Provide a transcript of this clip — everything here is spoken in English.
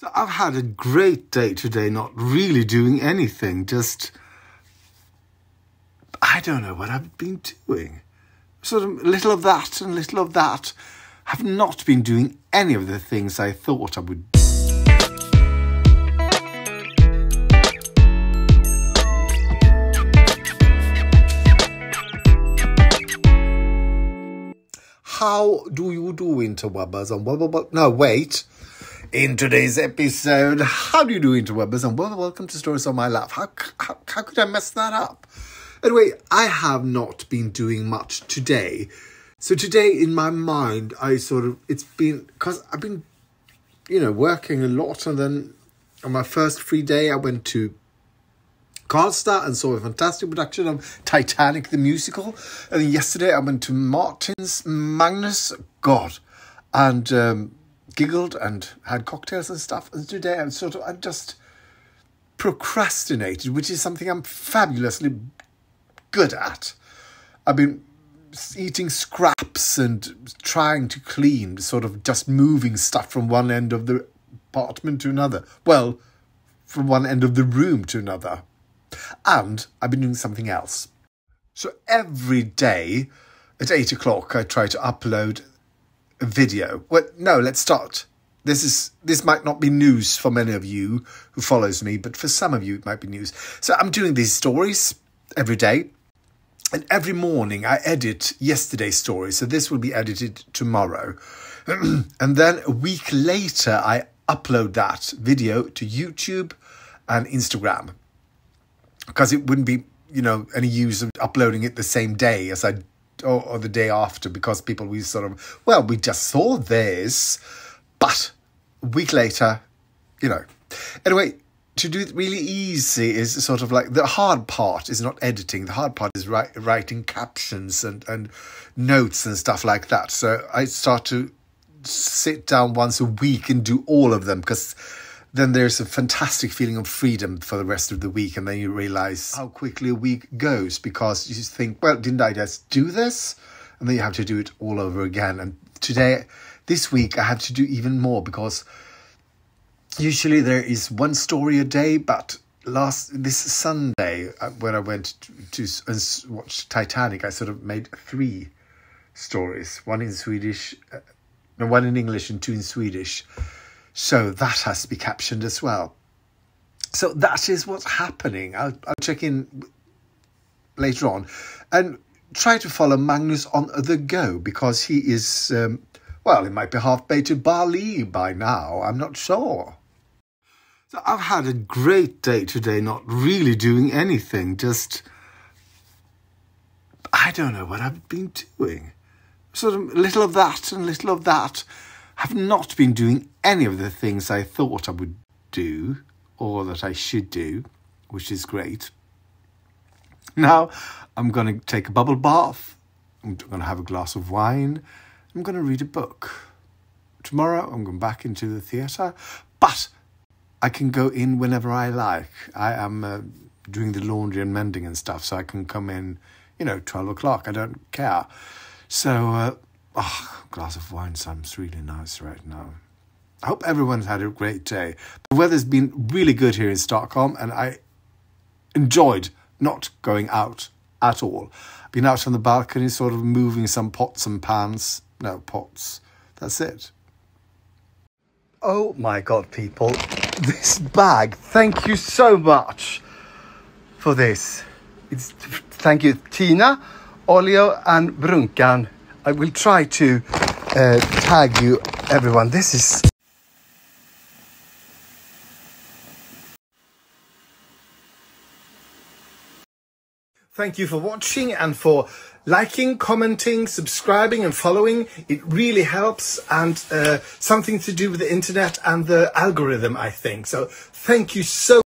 So I've had a great day today, not really doing anything, just. I don't know what I've been doing. Sort of little of that and little of that. I've not been doing any of the things I thought I would How do you do, interwebbers? And well, well, well, no, wait. In today's episode, how do you do, interwebbers? And well, welcome to Stories of My Life. How, how, how could I mess that up? Anyway, I have not been doing much today. So today, in my mind, I sort of, it's been, because I've been, you know, working a lot. And then on my first free day, I went to Karlstad and saw a fantastic production of Titanic the musical. And yesterday I went to Martin's Magnus, God, and um, giggled and had cocktails and stuff. And today I'm sort of I'm just procrastinated, which is something I'm fabulously good at. I've been eating scraps and trying to clean, sort of just moving stuff from one end of the apartment to another. Well, from one end of the room to another. And I've been doing something else. So every day at eight o'clock, I try to upload video. Well, no, let's start. This is this might not be news for many of you who follows me, but for some of you it might be news. So I'm doing these stories every day. And every morning I edit yesterday's story. So this will be edited tomorrow. and then a week later I upload that video to YouTube and Instagram because it wouldn't be you know any use of uploading it the same day as I or, or the day after because people we sort of well we just saw this, but a week later, you know. Anyway, to do it really easy is sort of like the hard part is not editing. The hard part is write, writing captions and, and notes and stuff like that. So I start to sit down once a week and do all of them because then there's a fantastic feeling of freedom for the rest of the week. And then you realize how quickly a week goes because you think, well, didn't I just do this? And then you have to do it all over again. And today, this week, I have to do even more because usually there is one story a day, but last this Sunday uh, when I went to, to watch Titanic, I sort of made three stories: one in Swedish, uh, one in English, and two in Swedish. So that has to be captioned as well. So that is what's happening. I'll, I'll check in later on and try to follow Magnus on the go because he is, um, well, he might be half way to Bali by now. I'm not sure. So I've had a great day today, not really doing anything, just. I don't know what I've been doing. Sort of little of that and little of that have not been doing any of the things I thought I would do or that I should do, which is great. Now I'm going to take a bubble bath. I'm going to have a glass of wine. I'm going to read a book. Tomorrow I'm going back into the theatre, but I can go in whenever I like. I am uh, doing the laundry and mending and stuff, so I can come in, you know, 12 o'clock. I don't care. So, uh, Oh, glass of wine sounds really nice right now. I hope everyone's had a great day. The weather's been really good here in Stockholm, and I enjoyed not going out at all. Been out on the balcony, sort of moving some pots and pans. No, pots. That's it. Oh my god, people. This bag, thank you so much for this. It's thank you, Tina, Olio, and Brunkan. I will try to uh, tag you, everyone. This is. Thank you for watching and for liking, commenting, subscribing, and following. It really helps and uh, something to do with the internet and the algorithm, I think. So thank you so